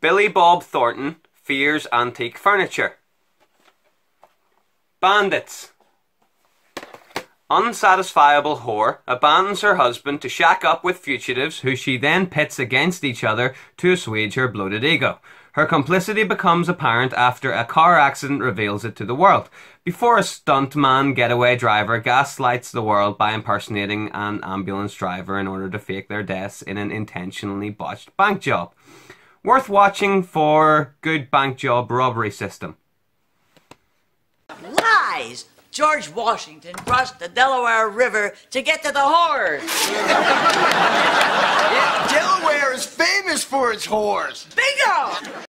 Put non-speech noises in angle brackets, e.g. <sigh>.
Billy Bob Thornton fears antique furniture. Bandits. Unsatisfiable whore abandons her husband to shack up with fugitives who she then pits against each other to assuage her bloated ego. Her complicity becomes apparent after a car accident reveals it to the world. Before a stuntman getaway driver gaslights the world by impersonating an ambulance driver in order to fake their deaths in an intentionally botched bank job. Worth watching for good bank job robbery system. Lies! George Washington crossed the Delaware River to get to the horse. <laughs> Delaware is famous for its whores. Bingo!